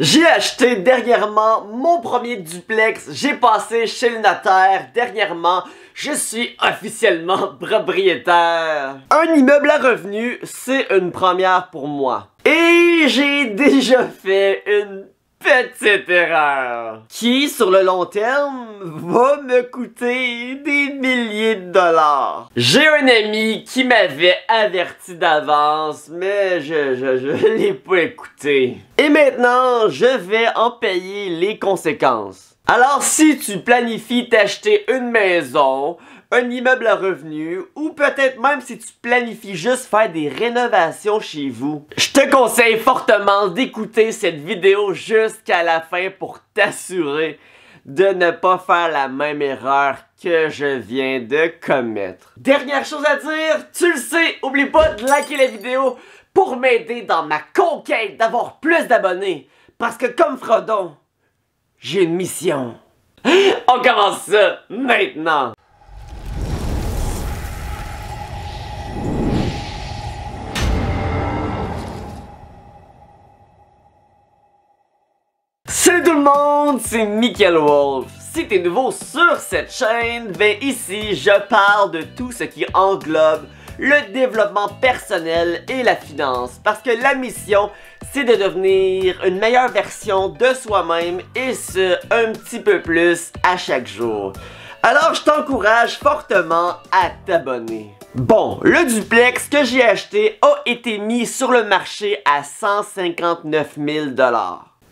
J'ai acheté dernièrement mon premier duplex, j'ai passé chez le notaire dernièrement, je suis officiellement propriétaire. Un immeuble à revenus, c'est une première pour moi. Et j'ai déjà fait une petite erreur qui, sur le long terme, va me coûter des milliers de dollars. J'ai un ami qui m'avait averti d'avance, mais je, je, je l'ai pas écouté. Et maintenant, je vais en payer les conséquences. Alors, si tu planifies t'acheter une maison, un immeuble à revenus ou peut-être même si tu planifies juste faire des rénovations chez vous. Je te conseille fortement d'écouter cette vidéo jusqu'à la fin pour t'assurer de ne pas faire la même erreur que je viens de commettre. Dernière chose à dire, tu le sais, oublie pas de liker la vidéo pour m'aider dans ma conquête d'avoir plus d'abonnés. Parce que comme Frodon, j'ai une mission. On commence ça maintenant. Monde, c'est Michael Wolf. Si t'es nouveau sur cette chaîne, ben ici je parle de tout ce qui englobe le développement personnel et la finance parce que la mission c'est de devenir une meilleure version de soi-même et ce un petit peu plus à chaque jour. Alors je t'encourage fortement à t'abonner. Bon, le duplex que j'ai acheté a été mis sur le marché à 159 000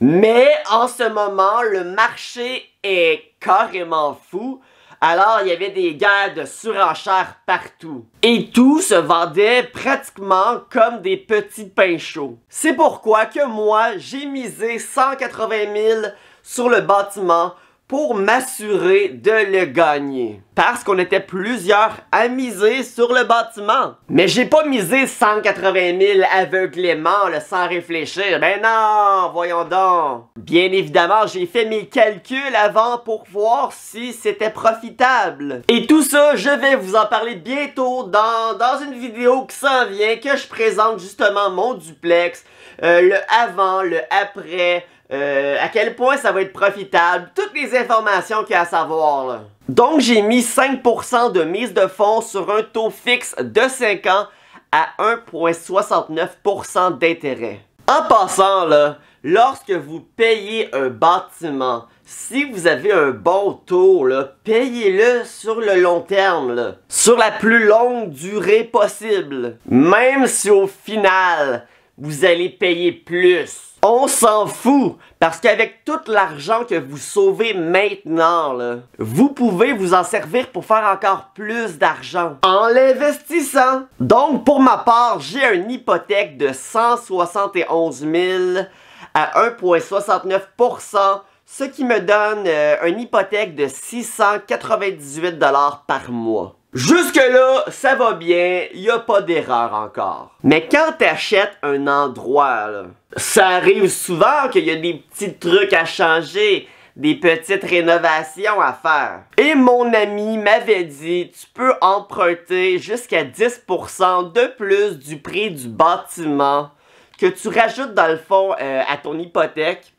mais en ce moment, le marché est carrément fou. Alors, il y avait des guerres de surenchères partout. Et tout se vendait pratiquement comme des petits pains chauds. C'est pourquoi que moi, j'ai misé 180 000 sur le bâtiment pour m'assurer de le gagner. Parce qu'on était plusieurs à miser sur le bâtiment. Mais j'ai pas misé 180 000 aveuglément, sans réfléchir. Ben non, voyons donc. Bien évidemment, j'ai fait mes calculs avant pour voir si c'était profitable. Et tout ça, je vais vous en parler bientôt dans, dans une vidéo qui s'en vient, que je présente justement mon duplex, euh, le avant, le après, euh, à quel point ça va être profitable, toutes les informations qu'il y a à savoir. Donc j'ai mis 5% de mise de fonds sur un taux fixe de 5 ans à 1,69% d'intérêt. En passant là, lorsque vous payez un bâtiment, si vous avez un bon taux, payez-le sur le long terme, sur la plus longue durée possible. Même si au final, vous allez payer plus. On s'en fout, parce qu'avec tout l'argent que vous sauvez maintenant, vous pouvez vous en servir pour faire encore plus d'argent en l'investissant. Donc, pour ma part, j'ai une hypothèque de 171 000 à 1,69% ce qui me donne euh, une hypothèque de 698 par mois. Jusque-là, ça va bien, il a pas d'erreur encore. Mais quand t'achètes un endroit, ça arrive souvent qu'il y a des petits trucs à changer, des petites rénovations à faire. Et mon ami m'avait dit, tu peux emprunter jusqu'à 10% de plus du prix du bâtiment que tu rajoutes dans le fond euh, à ton hypothèque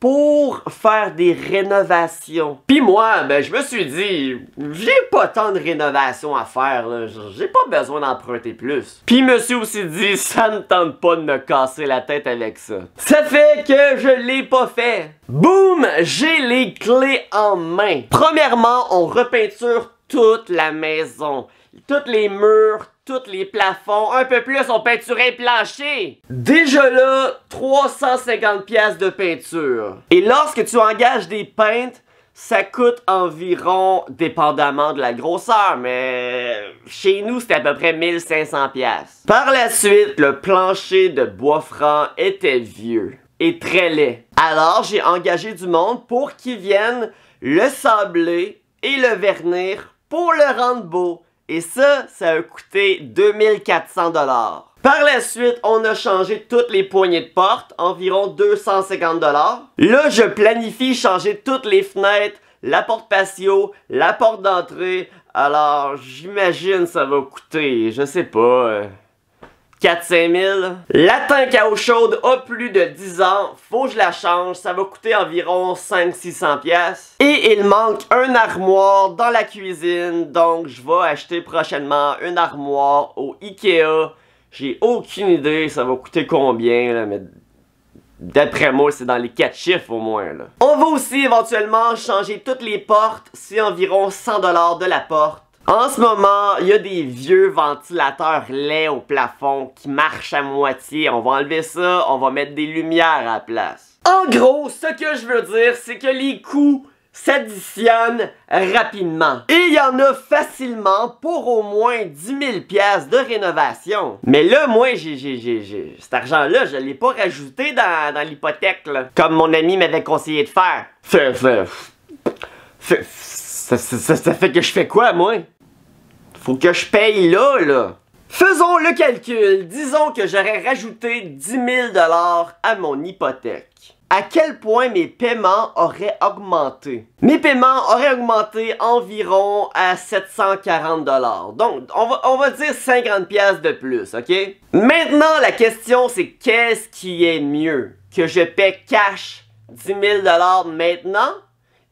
pour faire des rénovations. Puis moi, ben je me suis dit, j'ai pas tant de rénovations à faire, j'ai pas besoin d'emprunter plus. Puis suis aussi dit, ça ne tente pas de me casser la tête avec ça. Ça fait que je l'ai pas fait. Boum, j'ai les clés en main. Premièrement, on repeinture toute la maison. Toutes les murs, tous les plafonds, un peu plus, on peinturait le plancher. Déjà là, 350 pièces de peinture. Et lorsque tu engages des peintres, ça coûte environ, dépendamment de la grosseur, mais chez nous, c'était à peu près 1500 pièces. Par la suite, le plancher de bois franc était vieux et très laid. Alors, j'ai engagé du monde pour qu'ils viennent le sabler et le vernir pour le rendre beau. Et ça, ça a coûté 2400 dollars. Par la suite, on a changé toutes les poignées de porte, environ 250 dollars. Là, je planifie changer toutes les fenêtres, la porte patio, la porte d'entrée. Alors, j'imagine ça va coûter, je sais pas, 4-5 000. La tank à eau chaude a plus de 10 ans, faut que je la change, ça va coûter environ 5-600 pièces. Et il manque un armoire dans la cuisine, donc je vais acheter prochainement une armoire au Ikea. J'ai aucune idée ça va coûter combien, là, mais D'après moi, c'est dans les 4 chiffres au moins. Là. On va aussi éventuellement changer toutes les portes. C'est environ 100$ de la porte. En ce moment, il y a des vieux ventilateurs laids au plafond qui marchent à moitié. On va enlever ça, on va mettre des lumières à la place. En gros, ce que je veux dire, c'est que les coûts s'additionnent rapidement. Et il y en a facilement pour au moins 10 000 pièces de rénovation. Mais là, moi, j'ai, j'ai, cet argent-là, je l'ai pas rajouté dans, l'hypothèque, comme mon ami m'avait conseillé de faire. Ça, ça, ça fait que je fais quoi, moi? Faut que je paye là, là. Faisons le calcul. Disons que j'aurais rajouté 10 000 à mon hypothèque. À quel point mes paiements auraient augmenté? Mes paiements auraient augmenté environ à 740 Donc, on va, dire 50 pièces de plus, ok? Maintenant, la question c'est qu'est-ce qui est mieux? Que je paie cash 10 000 maintenant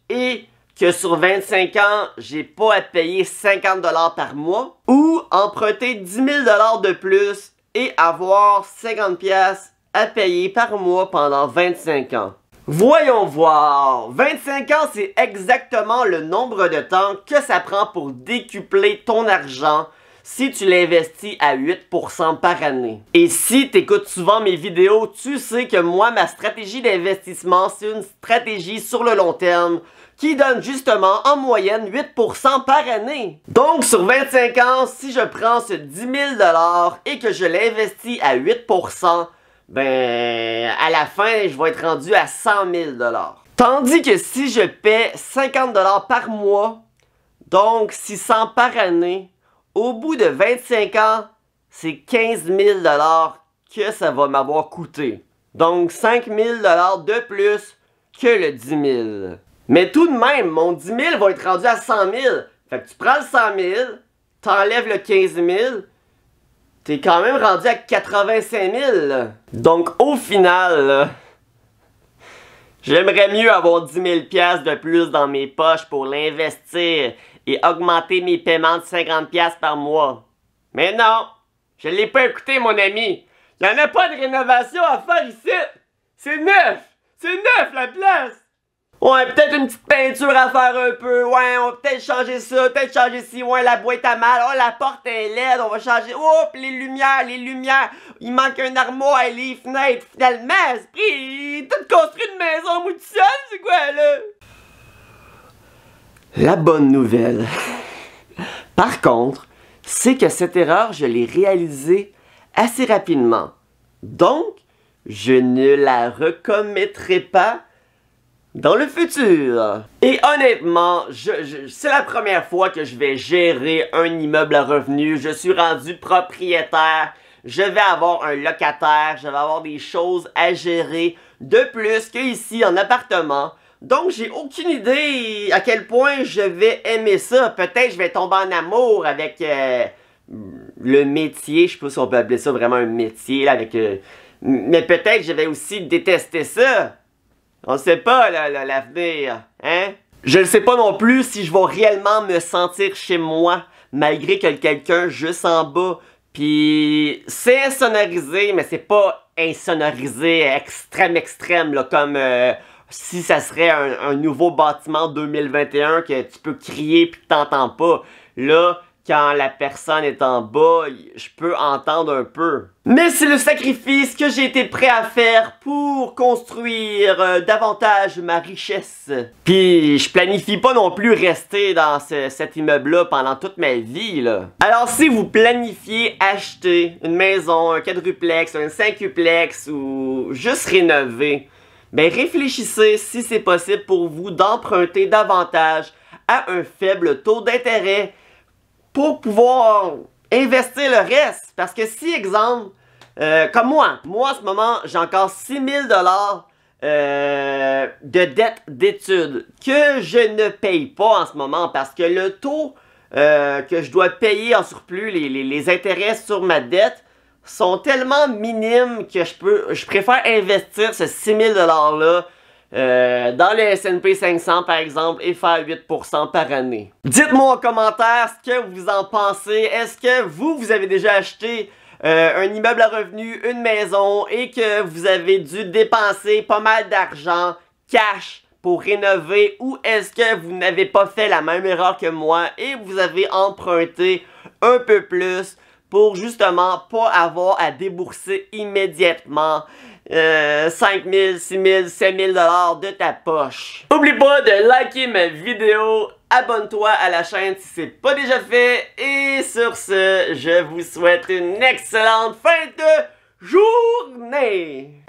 et que sur 25 ans, j'ai pas à payer 50$ par mois ou emprunter 10 000$ de plus et avoir 50$ à payer par mois pendant 25 ans. Voyons voir. 25 ans, c'est exactement le nombre de temps que ça prend pour décupler ton argent si tu l'investis à 8% par année. Et si tu écoutes souvent mes vidéos, tu sais que moi, ma stratégie d'investissement, c'est une stratégie sur le long terme qui donne justement en moyenne 8% par année. Donc sur 25 ans, si je prends ce 10 000 et que je l'investis à 8%, ben à la fin, je vais être rendu à 100 000 Tandis que si je paie 50 par mois, donc 600 par année, au bout de 25 ans, c'est 15 000 que ça va m'avoir coûté. Donc 5 000 de plus que le 10 000. Mais tout de même, mon 10 000 va être rendu à 100 000. Fait que tu prends le 100 000, t'enlèves le 15 000, t'es quand même rendu à 85 000. Donc au final, j'aimerais mieux avoir 10 000 de plus dans mes poches pour l'investir et augmenter mes paiements de 50 par mois. Mais non, je l'ai pas écouté mon ami. Il en a pas de rénovation à faire ici. C'est neuf. C'est neuf la place. Ouais, peut-être une petite peinture à faire un peu. Ouais, on va peut-être changer ça, peut-être changer ci. Ouais, la boîte à mal. Oh, la porte est laide, on va changer. Oh, les lumières, les lumières. Il manque un armoire et les fenêtres. Finalement, esprit, tout construit une maison moi c'est quoi, là? La bonne nouvelle, par contre, c'est que cette erreur, je l'ai réalisée assez rapidement. Donc, je ne la recommettrai pas dans le futur. Et honnêtement, c'est la première fois que je vais gérer un immeuble à revenus. Je suis rendu propriétaire. Je vais avoir un locataire. Je vais avoir des choses à gérer de plus qu'ici en appartement. Donc, j'ai aucune idée à quel point je vais aimer ça. Peut-être je vais tomber en amour avec euh, le métier. Je sais pas si on peut appeler ça vraiment un métier. avec, euh, mais peut-être je vais aussi détester ça. On sait pas l'avenir, hein? Je ne sais pas non plus si je vais réellement me sentir chez moi malgré que quelqu'un juste en bas. Puis c'est insonorisé, mais c'est pas insonorisé extrême extrême là, comme euh, si ça serait un, nouveau bâtiment 2021 que tu peux crier puis t'entends pas. Là, quand la personne est en bas, je peux entendre un peu. Mais c'est le sacrifice que j'ai été prêt à faire pour construire euh, davantage ma richesse. Puis je planifie pas non plus rester dans cet immeuble-là pendant toute ma vie. Alors si vous planifiez acheter une maison, un quadruplex, un cinquuplex ou juste rénover, ben réfléchissez si c'est possible pour vous d'emprunter davantage à un faible taux d'intérêt pour pouvoir investir le reste. Parce que si, exemple, euh, comme moi, moi en ce moment, j'ai encore 6000 dollars euh, de dette d'études que je ne paye pas en ce moment parce que le taux euh, que je dois payer en surplus, les, les, intérêts sur ma dette, sont tellement minimes que je peux je préfère investir ce 6000 dollars là euh, dans le S&P 500 par exemple et faire 8% par année. Dites-moi en commentaire ce que vous en pensez. Est-ce que vous, vous avez déjà acheté euh, un immeuble à revenu, une maison et que vous avez dû dépenser pas mal d'argent cash pour rénover ou est-ce que vous n'avez pas fait la même erreur que moi et vous avez emprunté un peu plus pour justement pas avoir à débourser immédiatement euh, 5 000, 6 000, 7 000 dollars de ta poche. N'oublie pas de liker ma vidéo, abonne-toi à la chaîne si c'est pas déjà fait et sur ce, je vous souhaite une excellente fin de journée.